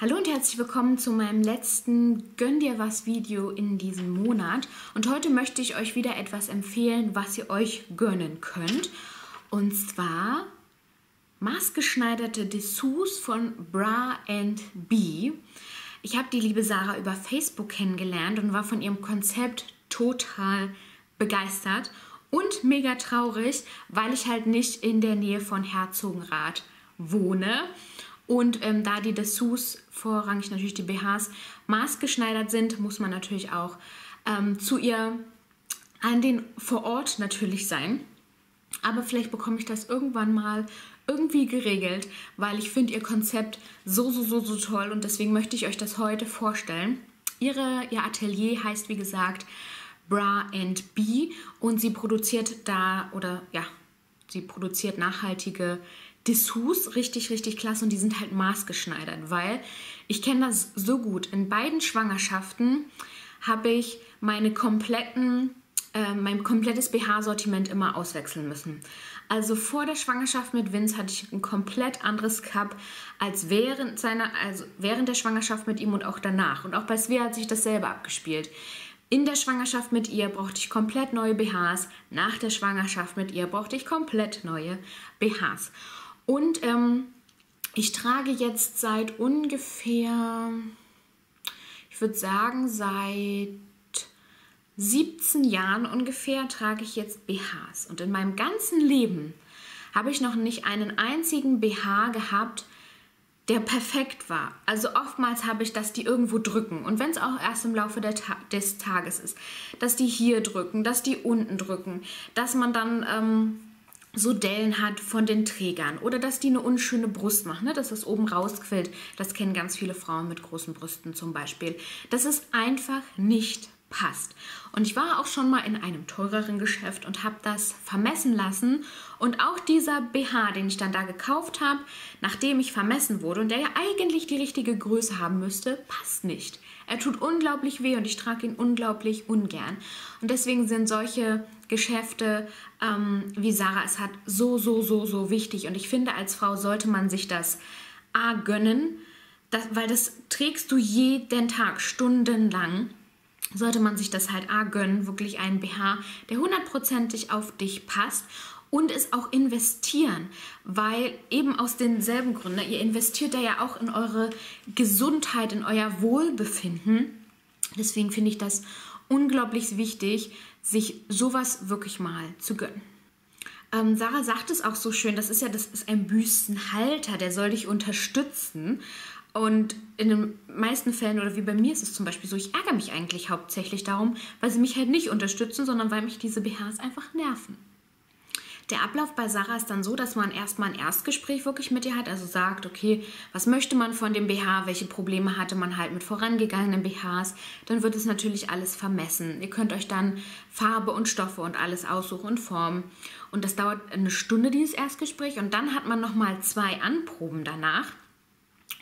Hallo und herzlich willkommen zu meinem letzten Gönn dir was Video in diesem Monat. Und heute möchte ich euch wieder etwas empfehlen, was ihr euch gönnen könnt. Und zwar maßgeschneiderte Dessous von Bra B. Ich habe die liebe Sarah über Facebook kennengelernt und war von ihrem Konzept total begeistert und mega traurig, weil ich halt nicht in der Nähe von Herzogenrath wohne. Und ähm, da die Dessous, vorrangig natürlich die BHs, maßgeschneidert sind, muss man natürlich auch ähm, zu ihr an den vor Ort natürlich sein. Aber vielleicht bekomme ich das irgendwann mal irgendwie geregelt, weil ich finde ihr Konzept so, so, so, so toll und deswegen möchte ich euch das heute vorstellen. Ihre, ihr Atelier heißt, wie gesagt, Bra and Bee und sie produziert da oder ja, sie produziert nachhaltige Dessous richtig, richtig klasse und die sind halt maßgeschneidert, weil ich kenne das so gut. In beiden Schwangerschaften habe ich meine kompletten, äh, mein komplettes BH-Sortiment immer auswechseln müssen. Also vor der Schwangerschaft mit Vince hatte ich ein komplett anderes Cup als während seiner, also während der Schwangerschaft mit ihm und auch danach. Und auch bei Svea hat sich dasselbe abgespielt. In der Schwangerschaft mit ihr brauchte ich komplett neue BHs. Nach der Schwangerschaft mit ihr brauchte ich komplett neue BHs. Und ähm, ich trage jetzt seit ungefähr, ich würde sagen, seit 17 Jahren ungefähr trage ich jetzt BHs. Und in meinem ganzen Leben habe ich noch nicht einen einzigen BH gehabt, der perfekt war. Also oftmals habe ich, dass die irgendwo drücken. Und wenn es auch erst im Laufe Ta des Tages ist, dass die hier drücken, dass die unten drücken, dass man dann ähm, so Dellen hat von den Trägern oder dass die eine unschöne Brust machen, ne? dass es oben rausquillt. Das kennen ganz viele Frauen mit großen Brüsten zum Beispiel. Dass es einfach nicht passt. Und ich war auch schon mal in einem teureren Geschäft und habe das vermessen lassen. Und auch dieser BH, den ich dann da gekauft habe, nachdem ich vermessen wurde und der ja eigentlich die richtige Größe haben müsste, passt nicht. Er tut unglaublich weh und ich trage ihn unglaublich ungern. Und deswegen sind solche Geschäfte, ähm, wie Sarah es hat, so, so, so, so wichtig. Und ich finde, als Frau sollte man sich das A gönnen, das, weil das trägst du jeden Tag, stundenlang. Sollte man sich das halt A gönnen, wirklich einen BH, der hundertprozentig auf dich passt und es auch investieren, weil eben aus denselben Gründen, ihr investiert da ja auch in eure Gesundheit, in euer Wohlbefinden. Deswegen finde ich das unglaublich wichtig, sich sowas wirklich mal zu gönnen. Ähm, Sarah sagt es auch so schön, das ist ja, das ist ein Büstenhalter, der soll dich unterstützen. Und in den meisten Fällen, oder wie bei mir ist es zum Beispiel so, ich ärgere mich eigentlich hauptsächlich darum, weil sie mich halt nicht unterstützen, sondern weil mich diese BHs einfach nerven. Der Ablauf bei Sarah ist dann so, dass man erstmal ein Erstgespräch wirklich mit ihr hat, also sagt, okay, was möchte man von dem BH, welche Probleme hatte man halt mit vorangegangenen BHs, dann wird es natürlich alles vermessen. Ihr könnt euch dann Farbe und Stoffe und alles aussuchen und formen und das dauert eine Stunde, dieses Erstgespräch und dann hat man nochmal zwei Anproben danach.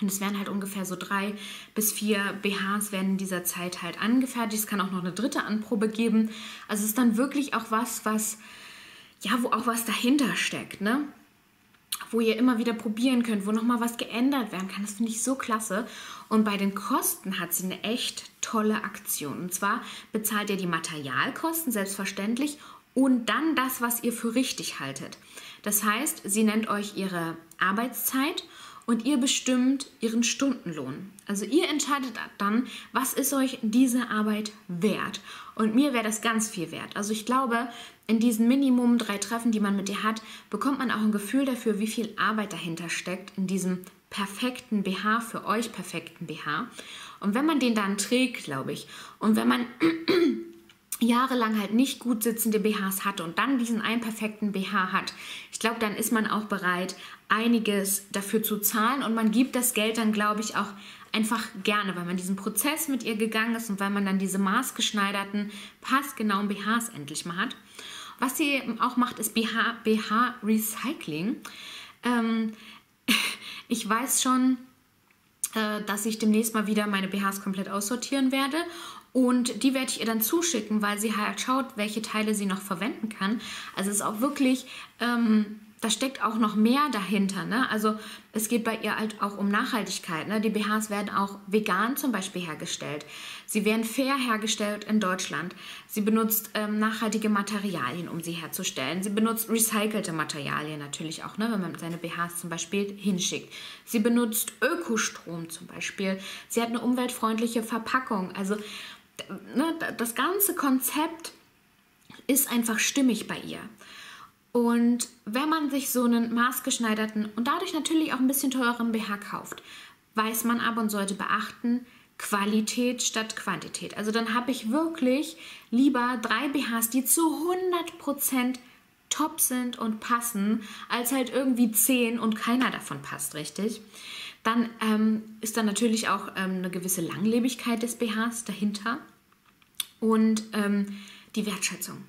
Und es werden halt ungefähr so drei bis vier BHs werden in dieser Zeit halt angefertigt. Es kann auch noch eine dritte Anprobe geben. Also es ist dann wirklich auch was, was ja, wo auch was dahinter steckt, ne? Wo ihr immer wieder probieren könnt, wo nochmal was geändert werden kann. Das finde ich so klasse. Und bei den Kosten hat sie eine echt tolle Aktion. Und zwar bezahlt ihr die Materialkosten, selbstverständlich, und dann das, was ihr für richtig haltet. Das heißt, sie nennt euch ihre Arbeitszeit und ihr bestimmt ihren Stundenlohn. Also ihr entscheidet dann, was ist euch diese Arbeit wert. Und mir wäre das ganz viel wert. Also ich glaube, in diesen Minimum drei Treffen, die man mit ihr hat, bekommt man auch ein Gefühl dafür, wie viel Arbeit dahinter steckt in diesem perfekten BH, für euch perfekten BH. Und wenn man den dann trägt, glaube ich, und wenn man jahrelang halt nicht gut sitzende BHs hatte und dann diesen einen perfekten BH hat, ich glaube, dann ist man auch bereit, einiges dafür zu zahlen und man gibt das Geld dann, glaube ich, auch einfach gerne, weil man diesen Prozess mit ihr gegangen ist und weil man dann diese maßgeschneiderten, passgenauen BHs endlich mal hat. Was sie auch macht, ist BH, BH Recycling. Ähm, ich weiß schon, äh, dass ich demnächst mal wieder meine BHs komplett aussortieren werde und die werde ich ihr dann zuschicken, weil sie halt schaut, welche Teile sie noch verwenden kann. Also es ist auch wirklich ähm, da steckt auch noch mehr dahinter. Ne? Also es geht bei ihr halt auch um Nachhaltigkeit. Ne? Die BHs werden auch vegan zum Beispiel hergestellt. Sie werden fair hergestellt in Deutschland. Sie benutzt ähm, nachhaltige Materialien, um sie herzustellen. Sie benutzt recycelte Materialien natürlich auch, ne? wenn man seine BHs zum Beispiel hinschickt. Sie benutzt Ökostrom zum Beispiel. Sie hat eine umweltfreundliche Verpackung. Also ne, das ganze Konzept ist einfach stimmig bei ihr. Und wenn man sich so einen maßgeschneiderten und dadurch natürlich auch ein bisschen teureren BH kauft, weiß man aber und sollte beachten, Qualität statt Quantität. Also dann habe ich wirklich lieber drei BHs, die zu 100% top sind und passen, als halt irgendwie zehn und keiner davon passt richtig. Dann ähm, ist da natürlich auch ähm, eine gewisse Langlebigkeit des BHs dahinter und ähm, die Wertschätzung.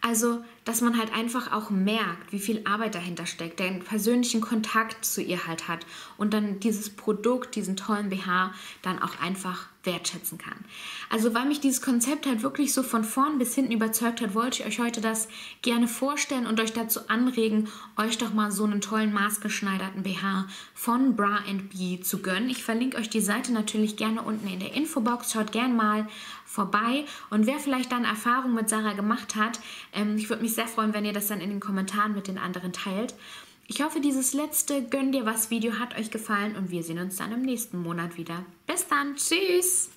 Also, dass man halt einfach auch merkt, wie viel Arbeit dahinter steckt, den persönlichen Kontakt zu ihr halt hat und dann dieses Produkt, diesen tollen BH dann auch einfach wertschätzen kann. Also weil mich dieses Konzept halt wirklich so von vorn bis hinten überzeugt hat, wollte ich euch heute das gerne vorstellen und euch dazu anregen, euch doch mal so einen tollen maßgeschneiderten BH von Bra B zu gönnen. Ich verlinke euch die Seite natürlich gerne unten in der Infobox. Schaut gerne mal vorbei und wer vielleicht dann Erfahrung mit Sarah gemacht hat, ähm, ich würde mich sehr freuen, wenn ihr das dann in den Kommentaren mit den anderen teilt. Ich hoffe, dieses letzte Gönn dir was Video hat euch gefallen und wir sehen uns dann im nächsten Monat wieder. Bis dann, tschüss!